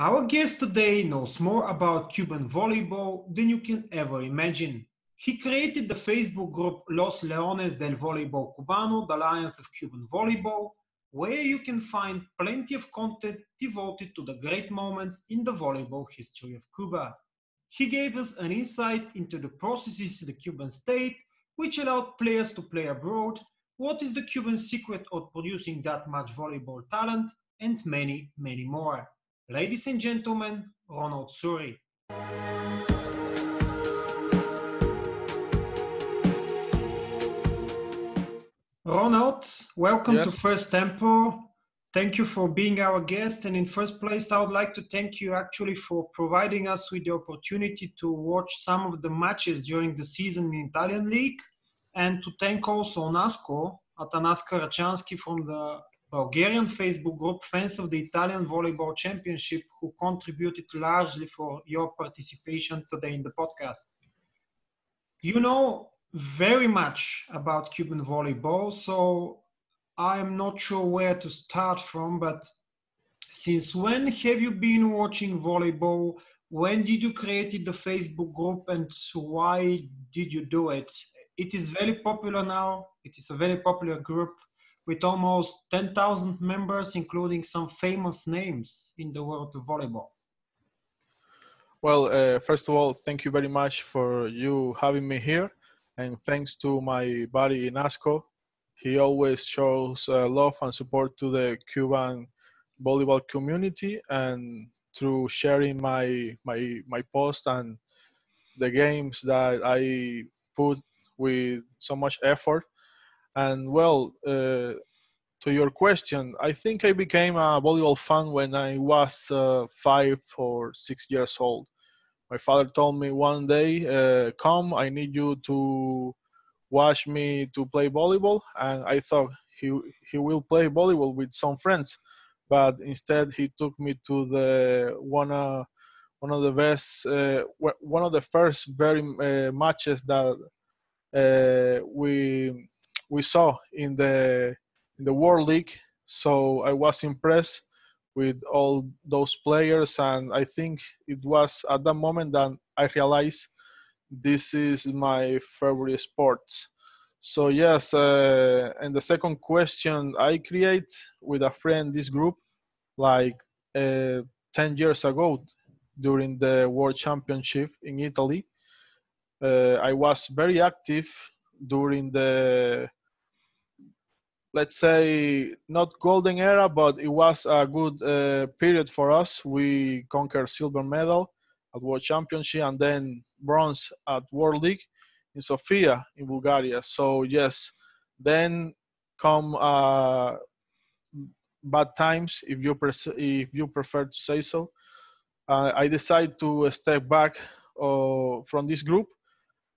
Our guest today knows more about Cuban volleyball than you can ever imagine. He created the Facebook group Los Leones del Voleibol Cubano, the Alliance of Cuban Volleyball, where you can find plenty of content devoted to the great moments in the volleyball history of Cuba. He gave us an insight into the processes of the Cuban state, which allowed players to play abroad, what is the Cuban secret of producing that much volleyball talent, and many, many more. Ladies and gentlemen, Ronald Suri. Ronald, welcome yes. to First Tempo. Thank you for being our guest. And in first place, I would like to thank you actually for providing us with the opportunity to watch some of the matches during the season in Italian League. And to thank also Nasko, Atanas Karachansky from the Bulgarian Facebook group Fans of the Italian Volleyball Championship who contributed largely for your participation today in the podcast. You know very much about Cuban volleyball, so I'm not sure where to start from, but since when have you been watching volleyball? When did you create the Facebook group and why did you do it? It is very popular now. It is a very popular group with almost 10,000 members, including some famous names in the world of volleyball. Well, uh, first of all, thank you very much for you having me here. And thanks to my buddy Nasko. He always shows uh, love and support to the Cuban volleyball community and through sharing my, my, my post and the games that I put with so much effort and well, uh, to your question, I think I became a volleyball fan when I was uh, five or six years old. My father told me one day, uh, "Come, I need you to watch me to play volleyball," and I thought he he will play volleyball with some friends, but instead he took me to the one uh, one of the best, uh, one of the first very uh, matches that uh, we we saw in the in the World League. So I was impressed with all those players, and I think it was at that moment that I realized this is my favorite sport. So yes, uh, and the second question, I create with a friend this group like uh, 10 years ago during the World Championship in Italy. Uh, I was very active during the let's say not golden era but it was a good uh, period for us. We conquered silver medal at world championship and then bronze at world league in sofia in bulgaria. So yes then come uh, bad times if you if you prefer to say so. Uh, i decided to step back uh, from this group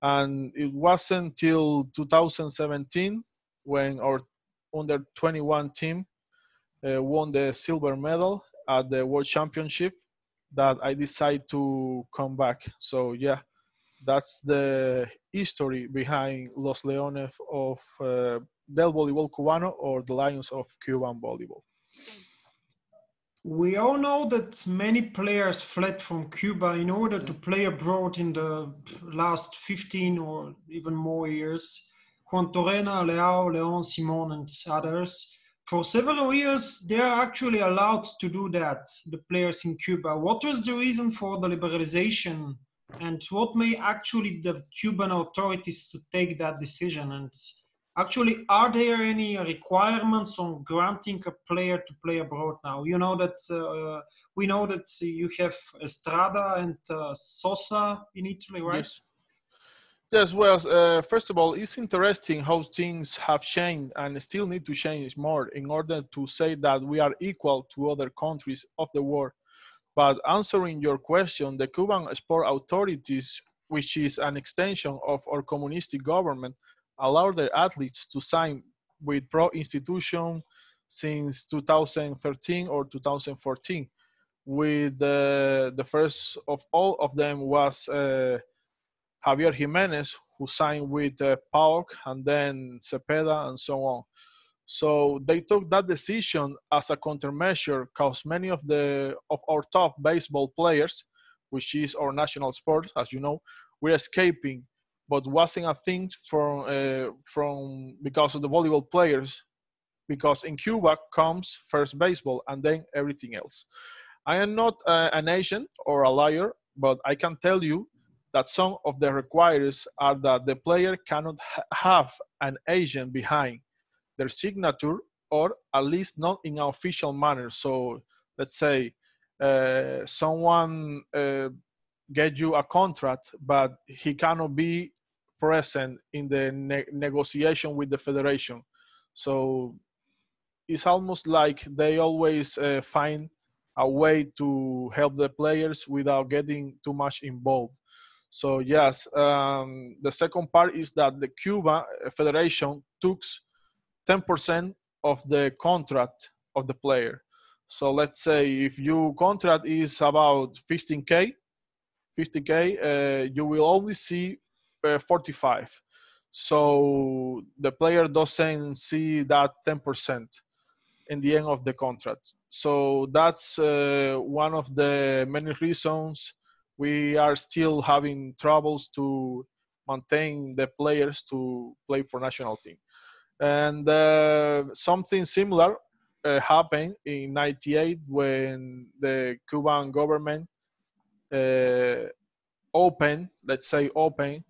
and it wasn't until 2017 when our under 21 team uh, won the silver medal at the world championship that i decided to come back so yeah that's the history behind los leones of uh, del voleibol cubano or the lions of cuban volleyball we all know that many players fled from Cuba in order to play abroad in the last 15 or even more years. Juan Torrena, Leal, Leon, Simon, and others. For several years, they are actually allowed to do that, the players in Cuba. What was the reason for the liberalization and what may actually the Cuban authorities to take that decision? And Actually, are there any requirements on granting a player to play abroad now? You know that uh, we know that you have Estrada and uh, Sosa in Italy, right? Yes. Yes, well, uh, first of all, it's interesting how things have changed and still need to change more in order to say that we are equal to other countries of the world. But answering your question, the Cuban sport authorities, which is an extension of our communist government, allow the athletes to sign with pro institution since 2013 or 2014 with uh, the first of all of them was uh, Javier Jimenez, who signed with uh, and then Cepeda, and so on. So they took that decision as a countermeasure because many of the of our top baseball players, which is our national sport, as you know, were escaping, but wasn't a thing from uh, from because of the volleyball players, because in Cuba comes first baseball and then everything else. I am not uh, an agent or a liar, but I can tell you that some of the requirements are that the player cannot ha have an agent behind their signature or at least not in an official manner. So let's say uh, someone uh, get you a contract, but he cannot be present in the ne negotiation with the federation. So it's almost like they always uh, find a way to help the players without getting too much involved. So yes, um, the second part is that the Cuba Federation took 10% of the contract of the player. So let's say if your contract is about 15k, 50k, uh, you will only see uh, 45. So the player doesn't see that 10% in the end of the contract. So that's uh, one of the many reasons we are still having troubles to maintain the players to play for national team. And uh, something similar uh, happened in 98 when the Cuban government uh, opened, let's say open,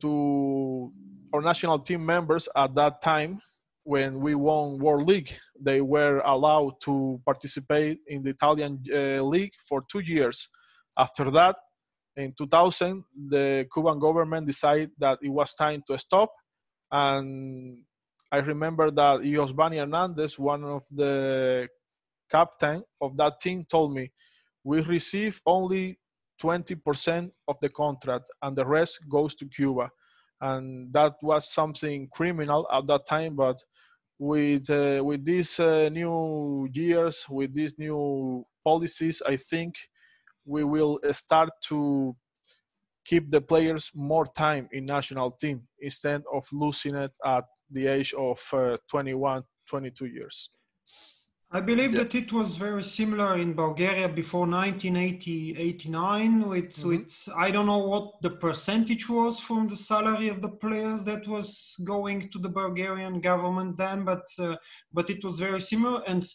to our national team members at that time when we won World League. They were allowed to participate in the Italian uh, league for two years. After that, in 2000, the Cuban government decided that it was time to stop and I remember that Ihosvany Hernandez, one of the captain of that team, told me, we receive only 20% of the contract and the rest goes to Cuba. And that was something criminal at that time, but with uh, with these uh, new years, with these new policies, I think we will start to keep the players more time in national team instead of losing it at the age of uh, 21 22 years i believe yeah. that it was very similar in bulgaria before 1980 89 with mm-hmm. with i don't know what the percentage was from the salary of the players that was going to the bulgarian government then but uh, but it was very similar and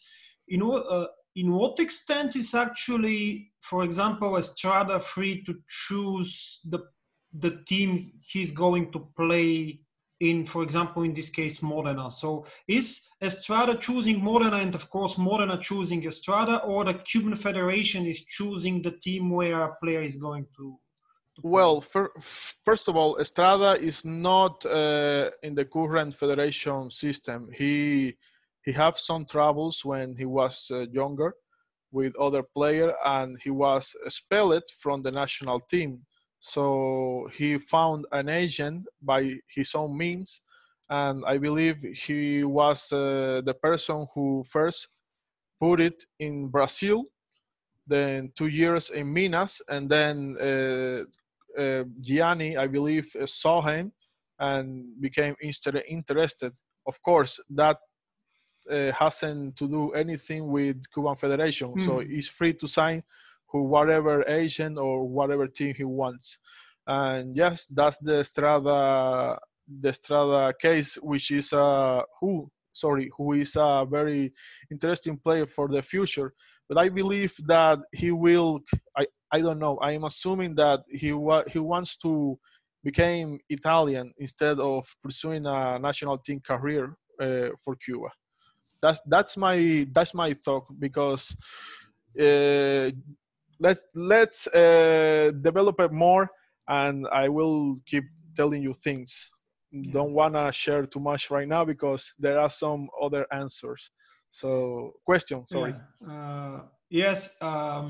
you know uh, in what extent is actually, for example, Estrada free to choose the the team he's going to play in, for example, in this case, Modena. So is Estrada choosing Modena and, of course, Modena choosing Estrada, or the Cuban Federation is choosing the team where a player is going to? well, for, first of all, Estrada is not uh, in the current federation system. He he had some troubles when he was uh, younger with other player and he was expelled from the national team. So he found an agent by his own means and i believe he was uh, the person who first put it in brazil then two years in minas and then uh, uh, giani i believe saw him and became inter- interested. Of course that uh, hasn't to do anything with Cuban Federation, mm. so hmm. he's free to sign who whatever agent or whatever team he wants. And yes, that's the Estrada the Estrada case, which is uh, who sorry who is a very interesting player for the future. But I believe that he will. I I don't know. I am assuming that he wa- he wants to become Italian instead of pursuing a national team career uh, for Cuba that's that's my that's my thought because uh, let's let's uh, develop it more and i will keep telling you things. Don't want to share too much right now because there are some other answers. So question sorry. yeah. uh, yes um,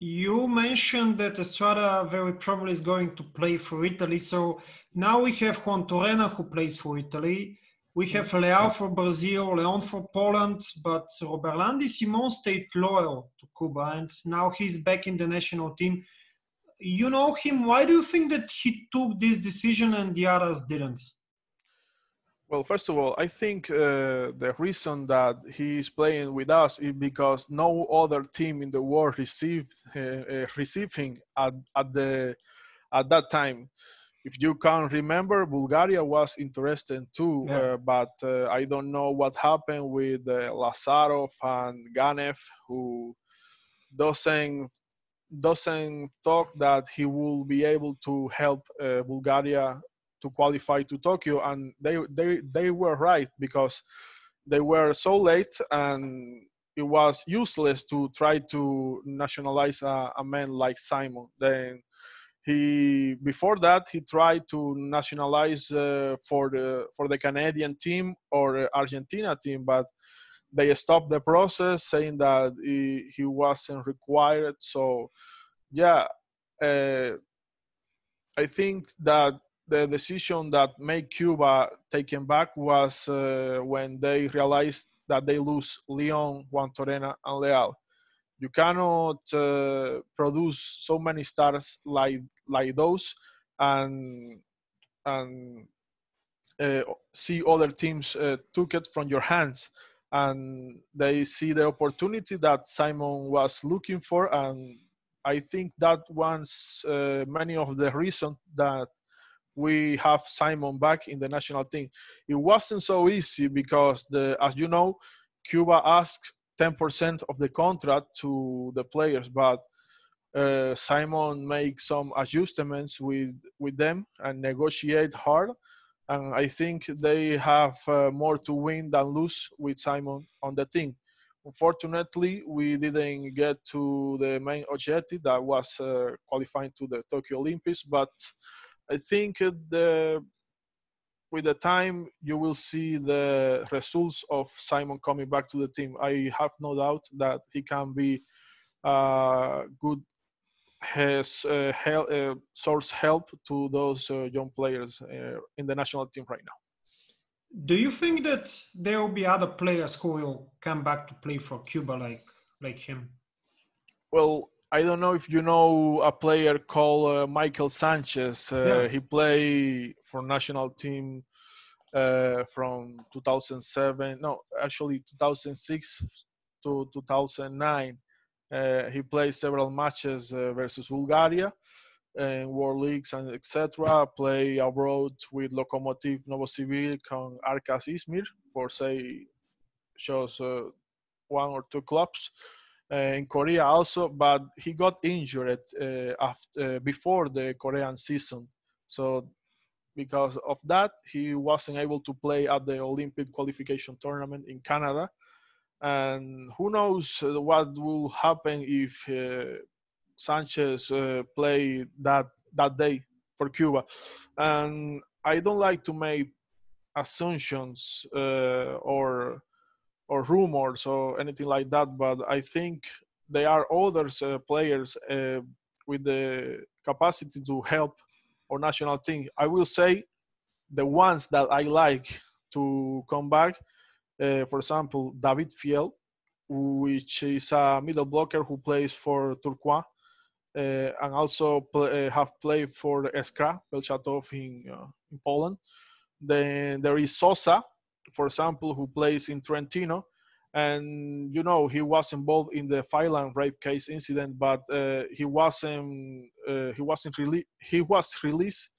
you mentioned that estrada very probably is going to play for italy. So now we have juantorena who plays for italy we have Leal for Brazil, Leon for Poland, but Robert Robertlandy Simon stayed loyal to Cuba and now he's back in the national team. You know him. Why do you think that he took this decision and the others didn't? Well, first of all, I think uh, the reason that he is playing with us is because no other team in the world received uh, uh, at, at the at that time. If you can remember, Bulgaria was interested too, yeah. Uh, but uh, I don't know what happened with uh, Lazarov and Ganev, who doesn't doesn't talk that he will be able to help Bulgaria to qualify to Tokyo, and they they they were right because they were so late, and it was useless to try to nationalize a, a man like Simon. Then he before that he tried to nationalize uh, for the for the Canadian team or Argentina team, but they stopped the process saying that he, he wasn't required. So yeah. Uh, I think that the decision that made Cuba taken back was uh, when they realized that they lose Leon, Juantorena, and Leal. You cannot uh, produce so many stars like like those and and uh, see other teams uh, took it from your hands and they see the opportunity that Simon was looking for and I think that was uh, many of the reasons that we have Simon back in the national team. It wasn't so easy because the, as you know, Cuba asked 10% of the contract to the players, but uh, Simon make some adjustments with with them and negotiate hard. And I think they have uh, more to win than lose with Simon on the team. Unfortunately, we didn't get to the main objective that was uh, qualifying to the Tokyo Olympics, but I think the with the time you will see the results of Simon coming back to the team. I have no doubt that he can be uh, good has uh, help, uh, source help to those uh, young players uh, in the national team right now. Do you think that there will be other players who will come back to play for Cuba like like him? Well, I don't know if you know a player called uh, Michael Sanchez. Uh, yeah. He played for national team uh, from 2007. No, actually 2006 to 2009. Uh, he played several matches uh, versus Bulgaria in World Leagues and etc. Play abroad with Lokomotiv Novosibirsk and Arkas Izmir for say shows uh, one or two clubs in Korea also, but he got injured uh, after before the Korean season. So because of that, he wasn't able to play at the Olympic qualification tournament in Canada. And who knows what will happen if uh, Sanchez uh, play that that day for Cuba. And I don't like to make assumptions uh, or or rumors or anything like that. But I think there are other uh, players uh, with the capacity to help our national team. I will say the ones that I like to come back. Uh, for example, David Fiel, which is a middle blocker who plays for Tourcoing. Uh, and also play, uh, have played for Skra Bełchatów in, uh, in Poland. Then there is Sosa, for example, who plays in Trentino, and you know he was involved in the Thailand rape case incident, but uh, he wasn't uh, he wasn't really he was released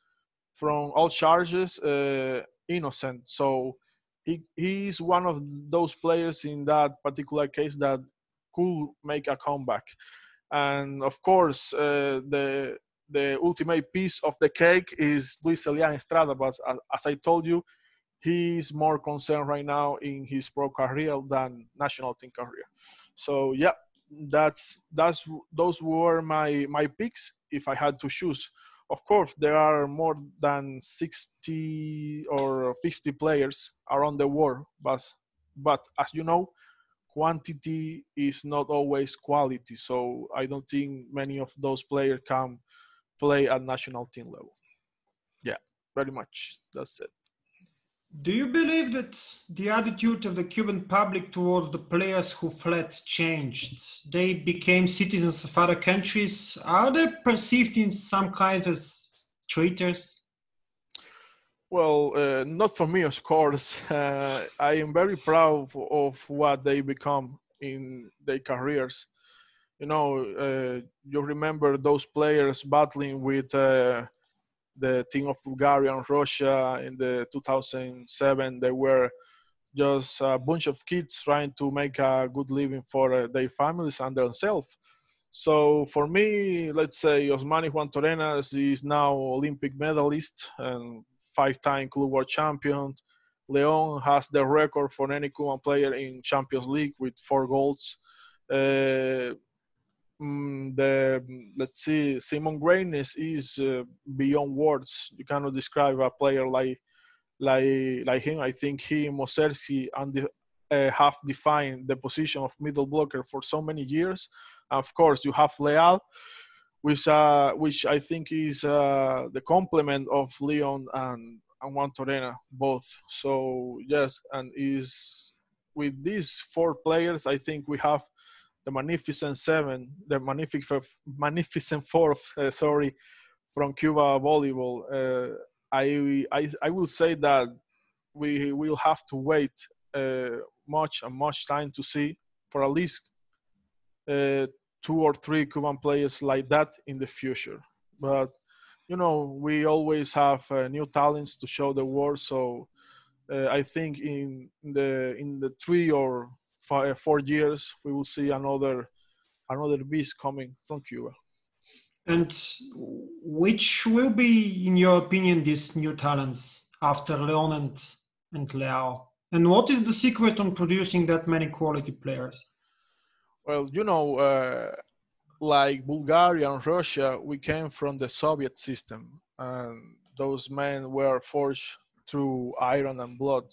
from all charges uh, innocent. So he he is one of those players in that particular case that could make a comeback, and of course uh, the the ultimate piece of the cake is Luis Elian Estrada. But as, as I told you, he's more concerned right now in his pro career than national team career. So yeah, that's that's those were my my picks if I had to choose. Of course, there are more than 60 or 50 players around the world, but but as you know, quantity is not always quality. So I don't think many of those players can play at national team level. Yeah, very much. That's it. Do you believe that the attitude of the Cuban public towards the players who fled changed? They became citizens of other countries. Are they perceived in some kind as traitors? Well, uh, not for me, of course. Uh, I am very proud of what they become in their careers. You know, uh, you remember those players battling with uh, the team of Bulgaria and Russia in the 2007. They were just a bunch of kids trying to make a good living for uh, their families and themselves. So for me, let's say Osmany Juantorena's is now Olympic medalist and five-time Club World Champion. Leon has the record for any Cuban player in Champions League with four goals. Uh, mm, the let's see, Simon Greatness is uh, beyond words. You cannot describe a player like like like him. I think he Muserskiy and the, uh, have defined the position of middle blocker for so many years. Of course, you have Leal, which uh, which I think is uh, the complement of Leon and and Juantorena both. So yes, and is with these four players, I think we have the magnificent seven, the magnificent magnificent fourth. Uh, sorry, from Cuba volleyball. Uh, I, I I will say that we will have to wait uh, much and much time to see for at least uh, two or three Cuban players like that in the future. But you know, we always have uh, new talents to show the world. So uh, I think in the in the three or five, four years we will see another another beast coming from Cuba. And which will be, in your opinion, these new talents after Leon and, and Leal? And what is the secret on producing that many quality players? Well, you know, uh, like Bulgaria and Russia, we came from the Soviet system, and those men were forged through iron and blood.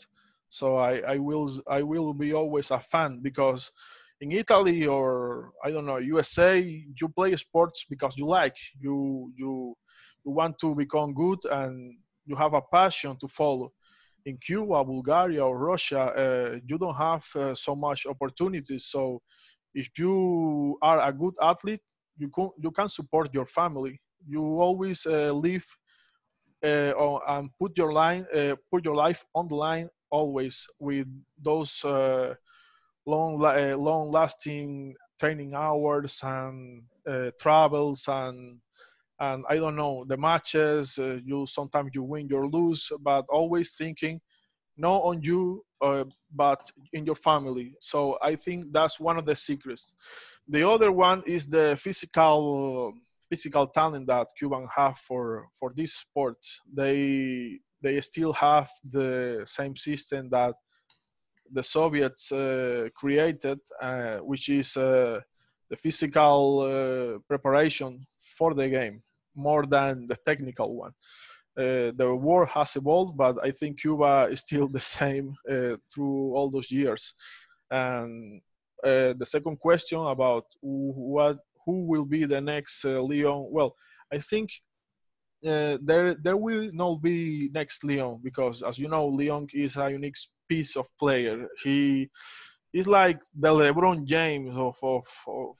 So I, I will I will be always a fan because in Italy or I don't know USA, you play sports because you like you you you want to become good and you have a passion to follow. In Cuba, Bulgaria, or Russia, uh, you don't have uh, so much opportunities. So if you are a good athlete, you can you can support your family. You always uh, live uh, and put your line uh, put your life on the line always with those uh, long uh, long lasting training hours and uh, travels and and I don't know the matches. Uh, you sometimes you win, you lose, but always thinking not on you, uh, but in your family. So I think that's one of the secrets. The other one is the physical physical talent that Cuban have for for this sport. They they still have the same system that the Soviets uh, created, uh, which is uh, the physical uh, preparation for the game more than the technical one. Uh, the war has evolved, but I think Cuba is still the same uh, through all those years. And the second question about what who will be the next Leon? Well, I think uh, there there will not be next Leon because, as you know, Leon is a unique piece of player. He is like the LeBron James of of of,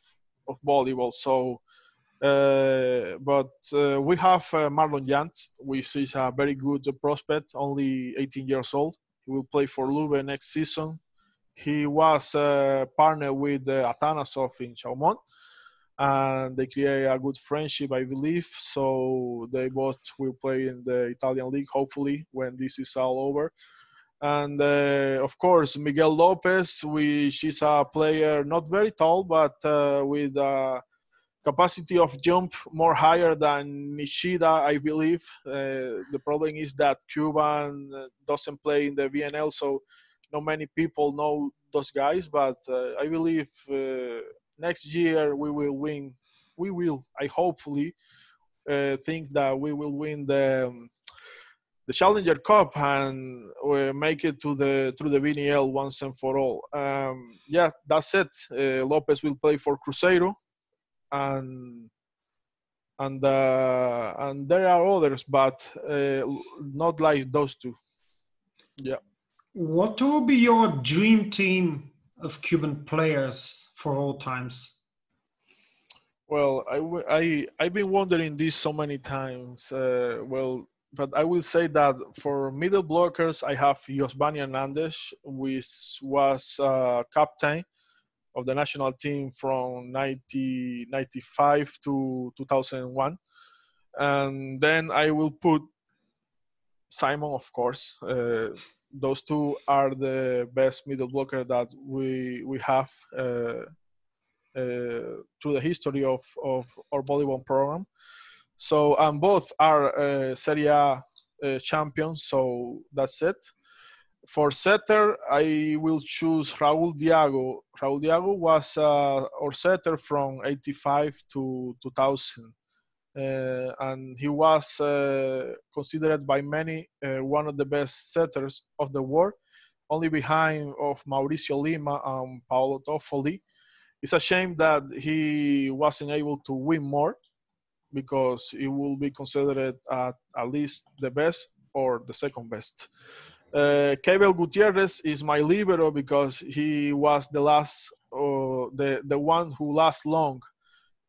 of volleyball. So, uh, but uh, we have uh, Marlon Yant, which is a very good prospect, only 18 years old. He will play for Lube next season. He was uh, partnered with uh, Atanasov in Chaumont and they create a good friendship, I believe. So they both will play in the Italian league, hopefully, when this is all over. And uh, of course, Miguel Lopez, which is a player not very tall, but uh, with a capacity of jump more higher than Nishida, I believe. Uh, the problem is that Cuban doesn't play in the VNL, so not many people know those guys. But uh, I believe uh, next year we will win. We will, I hopefully uh, think that we will win the. Um, the Challenger Cup and uh, make it to the through the VNL once and for all. Um, yeah, that's it. Uh, Lopez will play for Cruzeiro, and and uh, and there are others, but uh, not like those two. Yeah. What will be your dream team of Cuban players for all times? Well, I, I, I've been wondering this so many times. Uh, well, but I will say that for middle blockers, I have Ihosvany Hernandez, which was uh, captain of the national team from 1995 to 2001. And then I will put Simon, of course. Uh, those two are the best middle blocker that we we have uh, uh, through the history of, of our volleyball program. So, and both are uh, Serie A uh, champions, so that's it. For setter, I will choose Raul Diago. Raul Diago was uh, our setter from 85 to 2000. Uh, and he was uh, considered by many uh, one of the best setters of the world, only behind of Mauricio Lima and Paolo Toffoli. It's a shame that he wasn't able to win more because he will be considered at, at least the best or the second best. Uh, Gutierrez is my libero because he was the last, uh, the the one who lasts long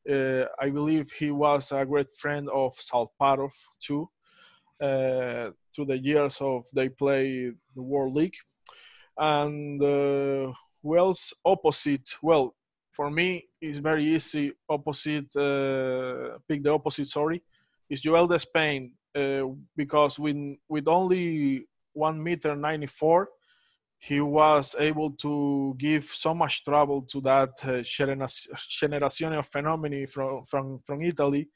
uh, I believe he was a great friend of Salparov too. Uh, through the years of they play the World League, and uh, else opposite? Well, for me it's very easy. Opposite, uh, pick the opposite. Sorry, is Joel Despaigne uh, because with with only one meter ninety four he was able to give so much trouble to that uh, Generazione Fenomeni from, from, from Italy.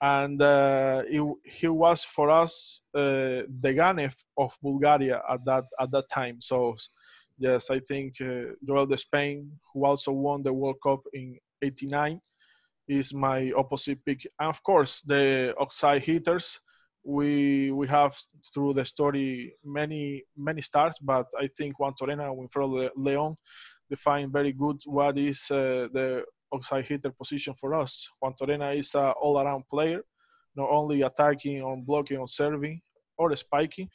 And uh, he, he was for us uh, the Ganev of Bulgaria at that, at that time. So, yes, I think uh, Joel Despaigne, who also won the World Cup in 89, is my opposite pick. And of course, the Outside Hitters we we have through the story many many stars, but I think Juantorena and Wilfredo Leon define very good what is uh, the outside hitter position for us. Juantorena is an all-around player, not only attacking or blocking or serving or spiking,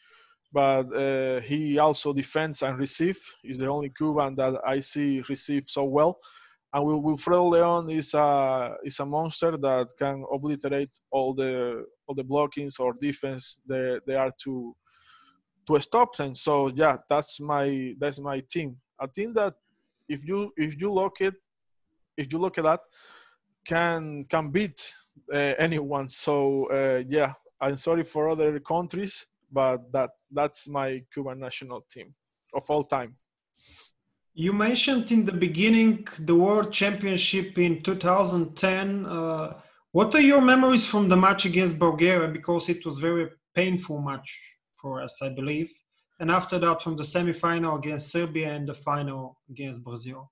but uh, he also defends and receive. He's the only Cuban that I see receive so well. And Wilfredo Leon is a is a monster that can obliterate all the all the blockings or defense they, they are to to stop them. So yeah, that's my that's my team. I think that if you if you look it if you look at that, can can beat uh, anyone. So uh, yeah, I'm sorry for other countries, but that that's my Cuban national team of all time. You mentioned in the beginning the World Championship in 2010. Uh, what are your memories from the match against Bulgaria? Because it was very painful match for us, I believe. And after that, from the semi-final against Serbia and the final against Brazil.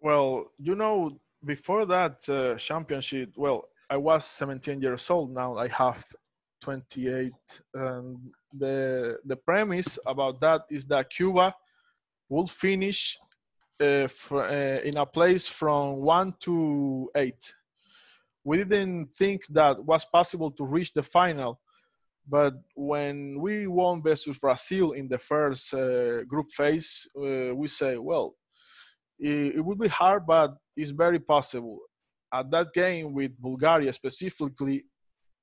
Well, you know, before that uh, championship, well, I was 17 years old. Now I have 28. And the the premise about that is that Cuba will finish uh, for, uh, in a place from one to eight we didn't think that was possible to reach the final. But when we won versus Brazil in the first uh, group phase, uh, we say, well, it, it would be hard, but it's very possible. At that game with Bulgaria specifically,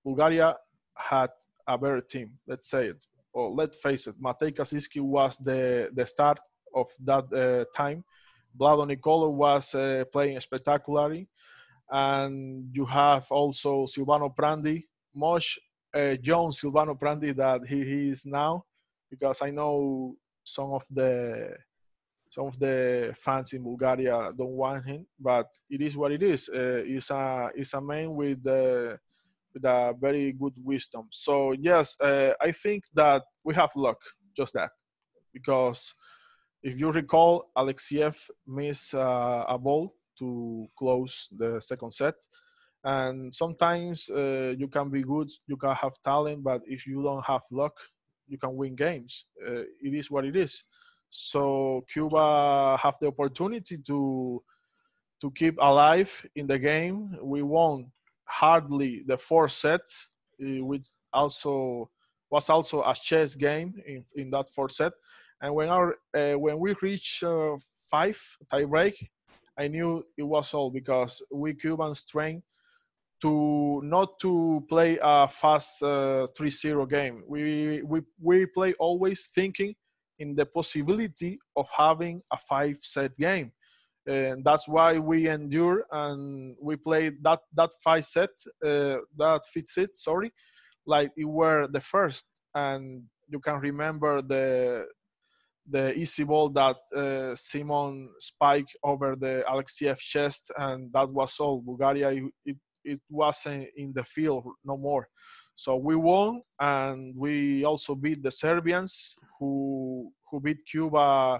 Bulgaria had a better team. Let's say it, or let's face it. Matey Kaziyski was the the start of that uh, time. Vlado Nikolov was uh, playing spectacularly and you have also Silvano Prandi, much uh, Silvano Prandi that he, he is now, because I know some of the some of the fans in Bulgaria don't want him, but it is what it is. Uh, it's a it's a man with uh, with a very good wisdom. So yes, uh, I think that we have luck, just that, because if you recall, Alexiev missed uh, a ball to close the second set. And sometimes uh, you can be good, you can have talent, but if you don't have luck, you can win games. Uh, it is what it is. So Cuba have the opportunity to to keep alive in the game. We won hardly the fourth set, uh, which also was also a chess game in, in that fourth set. And when our uh, when we reach uh, five tiebreak, I knew it was all because we Cubans train to not to play a fast uh, 3-0 game. We, we we play always thinking in the possibility of having a five set game. And that's why we endure and we play that that five set uh, that fifth set sorry like it were the first and you can remember the the easy ball that uh, Simon spiked over the Alexiev chest, and that was all. Bulgaria, it, it wasn't in the field no more. So we won, and we also beat the Serbians, who who beat Cuba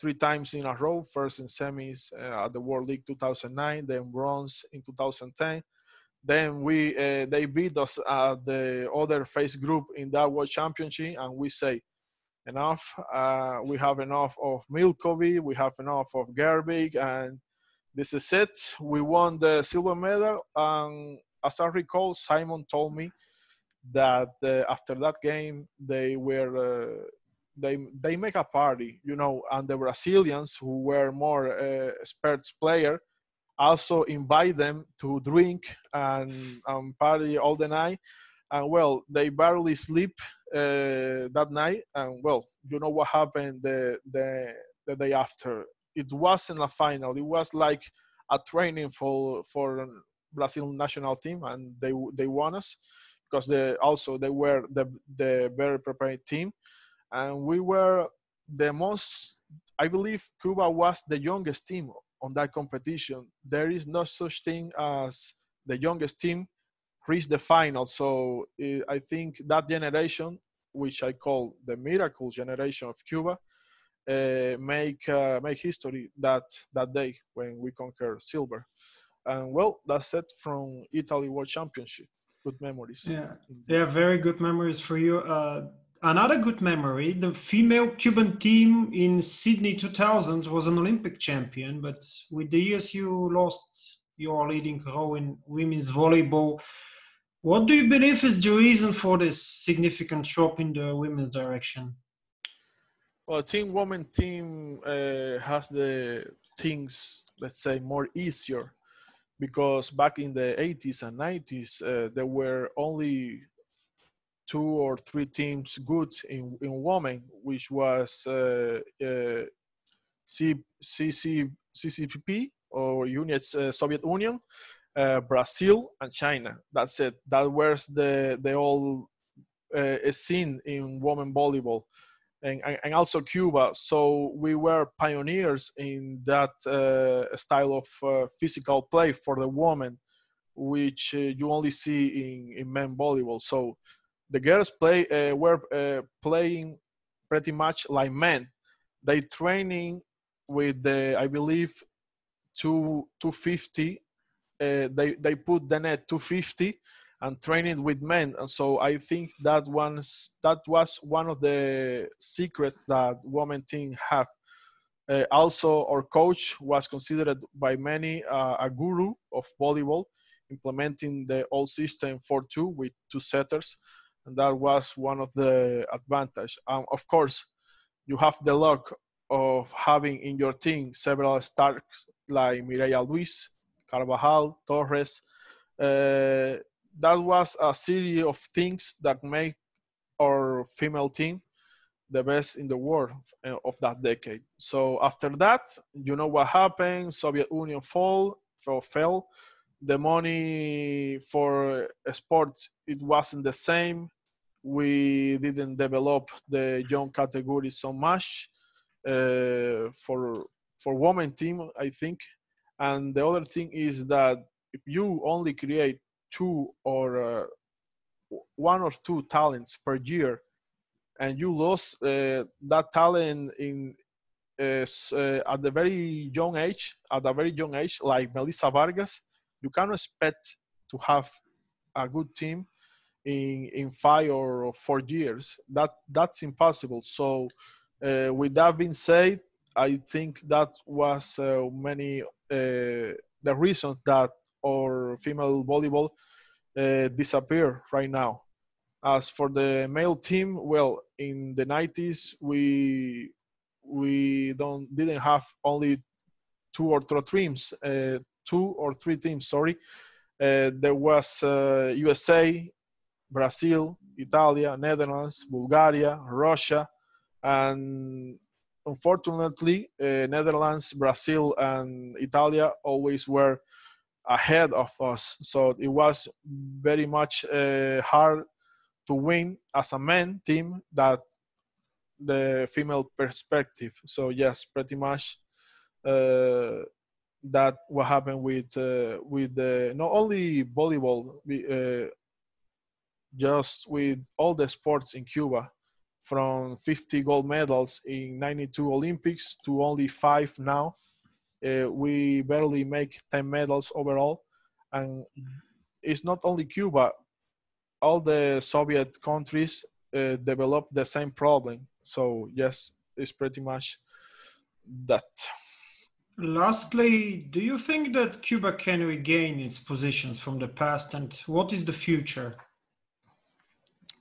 three times in a row. First in semis uh, at the World League 2009, then bronze in 2010. Then we uh, they beat us at the other phase group in that World Championship, and we say enough. Uh, we have enough of Miljković, we have enough of Grbić, and this is it. We won the silver medal, and as I recall, Simon told me that uh, after that game they were uh, they they make a party, you know, and the Brazilians who were more uh, experts player also invite them to drink and, and party all the night. And well, they barely sleep uh, that night. And well, you know what happened the the the day after. It wasn't a final. It was like a training for for Brazil national team, and they they won us because they also they were the the very prepared team, and we were the most. I believe Cuba was the youngest team on that competition. There is no such thing as the youngest team reach the final. So uh, I think that generation, which I call the miracle generation of Cuba, uh, make uh, make history that that day when we conquer silver. And well, that's it from Italy World Championship. Good memories. Yeah, yeah, very good memories for you. Uh, another good memory: the female Cuban team in Sydney 2000 was an Olympic champion, but with the years you lost your leading role in women's volleyball. What do you believe is the reason for this significant drop in the women's direction? Well, team women team uh, has the things let's say more easier because back in the 80s and 90s uh, there were only two or three teams good in, in women, which was uh, uh, C, CC, CCP or units, uh, Soviet Union, uh, Brazil, and China. That's it. That was the the all uh, scene in women volleyball, and, and also Cuba. So we were pioneers in that uh, style of uh, physical play for the women, which uh, you only see in in men volleyball. So the girls play uh, were playing pretty much like men. They training with the I believe two 250 uh, they they put the net 250 and training with men. And so i think that one's that was one of the secrets that women team have. Uh, also our coach was considered by many uh, a guru of volleyball implementing the old system 4-2 with two setters. And that was one of the advantage. Um, of course you have the luck of having in your team several stars like Mireya Luis, Carvajal, Torres. Uh, that was a series of things that made our female team the best in the world uh, of that decade. So after that, you know what happened? Soviet Union fall, fell. The money for sport it wasn't the same. We didn't develop the young category so much uh, for for women team, I think. And the other thing is that if you only create two or uh, one or two talents per year, and you lose uh, that talent in uh, uh, at the very young age, at a very young age, like Melissa Vargas, you cannot expect to have a good team in in five or four years. That that's impossible. So, uh, with that being said, I think that was uh, many uh, the reasons that our female volleyball uh, disappear right now. As for the male team, well, in the 90s we we don't didn't have only two or three teams, uh, two or three teams, sorry, there was USA, Brazil, Italy, Netherlands, Bulgaria, Russia, and unfortunately, uh, Netherlands, Brazil, and Italy always were ahead of us. So it was very much uh, hard to win as a men team that the female perspective. So yes, pretty much uh, that what happened with uh, with the, not only volleyball, uh, just with all the sports in Cuba, from 50 gold medals in 92 Olympics to only five now. Uh, we barely make 10 medals overall, and it's not only Cuba. All the Soviet countries uh, developed the same problem. So yes, it's pretty much that. Lastly, do you think that Cuba can regain its positions from the past and what is the future?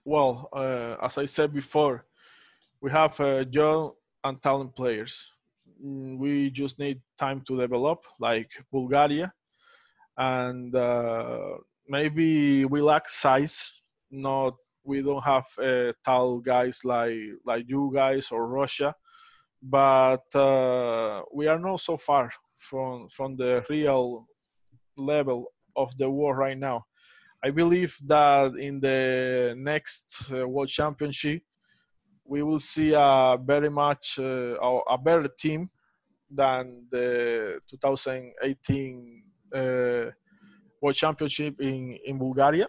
Well, uh, as I said before, we have uh, young and talent players. Mm, we just need time to develop, like Bulgaria, and uh, maybe we lack size. Not we don't have uh, tall guys like like you guys or Russia but uh, we are not so far from from the real level of the war right now. I believe that in the next uh, World Championship, we will see a very much uh, a better team than the 2018 uh, World Championship in in Bulgaria.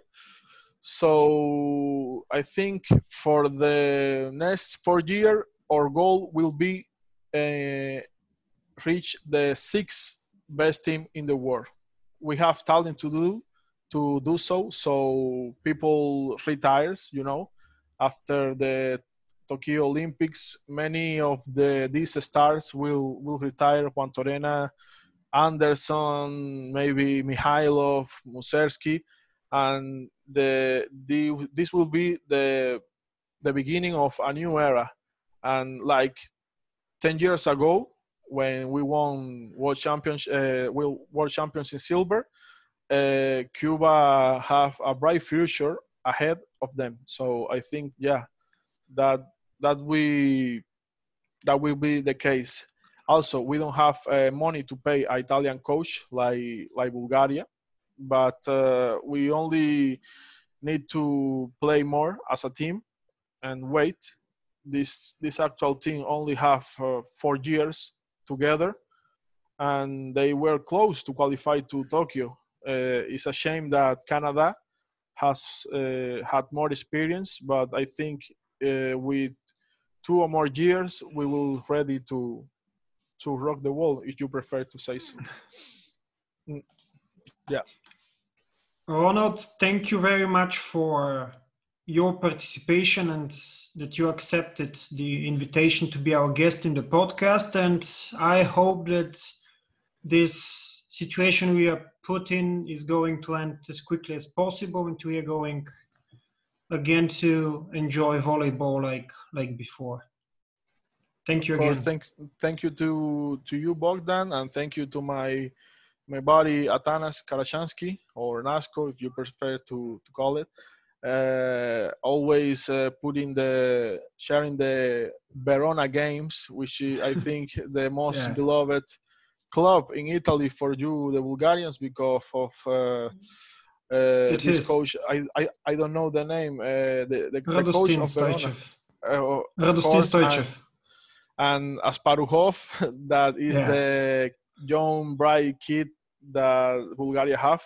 So I think for the next four year, our goal will be uh, reach the sixth best team in the world. We have talent to do to do so. So people retires, you know, after the Tokyo Olympics. Many of the these stars will will retire. Juantorena, Anderson, maybe Mikhailov, Muserskiy, and the, the this will be the the beginning of a new era and like 10 years ago when we won world champions uh, world champions in silver uh, cuba have a bright future ahead of them. So i think yeah that that we that will be the case. Also we don't have uh, money to pay an italian coach like like bulgaria but uh, we only need to play more as a team and wait. This this actual team only have uh, four years together and they were close to qualify to tokyo it's a shame that canada has uh, had more experience but i think uh, with two or more years we will ready to to rock the world if you prefer to say so mm. yeah ronald thank you very much for your participation and that you accepted the invitation to be our guest in the podcast. And I hope that this situation we are put in is going to end as quickly as possible and we are going again to enjoy volleyball like like before. Thank you again. Thanks, thank you to to you, Bogdan, and thank you to my my buddy Atanas Karashansky or Nasko, if you prefer to, to call it uh, always uh, putting the sharing the Verona games, which I think the most yeah. beloved club in Italy for you, the Bulgarians, because of uh, uh this is. coach. I, I I don't know the name. Uh, the, the, the coach of Verona. Uh, of and, and Asparuhov, that is yeah. the young bright kid that Bulgaria have.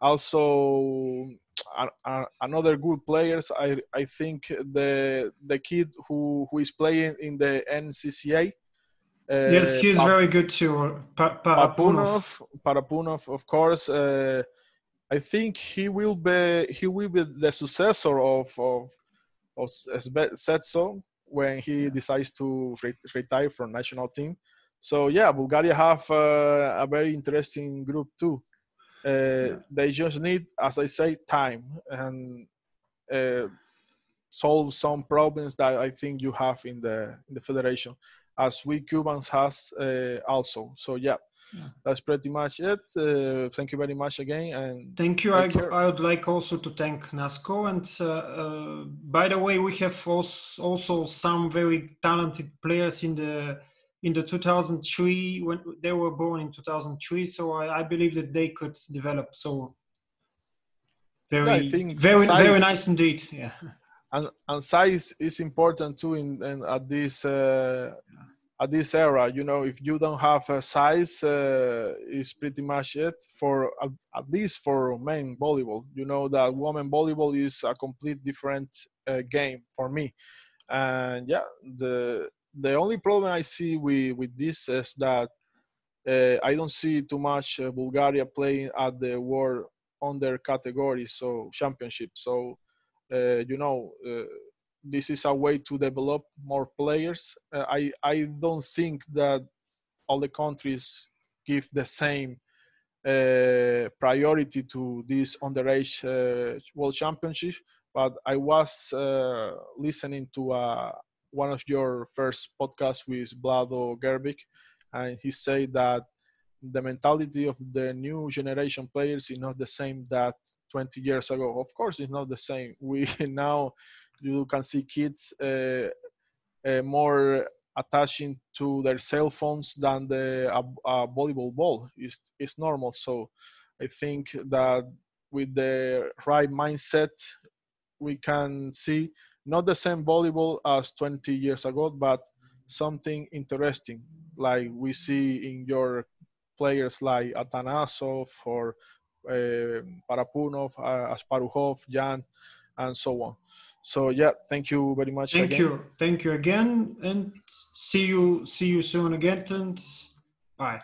Also, another good players. I I think the the kid who who is playing in the NCAA. Uh, yes, he's pa- very good too. Pa- Parapunov, Parapunov, of course. Uh, I think he will be he will be the successor of of of Tsetso when he decides to re- retire from national team. So yeah, Bulgaria have uh, a very interesting group too. Uh, yeah. They just need, as I say, time and uh, solve some problems that I think you have in the in the federation. As we Cubans has uh, also. So yeah, yeah, that's pretty much it. Uh, thank you very much again, and thank you. I, I, would like also to thank Nasko, and uh, uh, by the way, we have also, also some very talented players in the in the 2003 when they were born in 2003. So I, I believe that they could develop. So very, yeah, very, size, very nice indeed. Yeah. And, and size is important too in, in at this uh, at this era. You know, if you don't have a size, uh, is pretty much it for at, at, least for men volleyball. You know that women volleyball is a complete different uh, game for me. And yeah, the the only problem I see with with this is that uh, I don't see too much uh, Bulgaria playing at the world under category, so championship. So, you know, uh, this is a way to develop more players. Uh, I I don't think that all the countries give the same uh, priority to this underage uh, world championship. But I was uh, listening to one of your first podcasts with Vlado Grbić, and he said that the mentality of the new generation players is not the same that 20 years ago. Of course, it's not the same. We now you can see kids uh, uh, more attaching to their cell phones than the a volleyball ball. is is normal. So I think that with the right mindset, we can see not the same volleyball as 20 years ago, but something interesting like we see in your players like Atanasov or uh, Parapunov, uh, Asparuhov, Jan, and so on. So yeah, thank you very much. Thank again. you, thank you again, and see you see you soon again, and bye.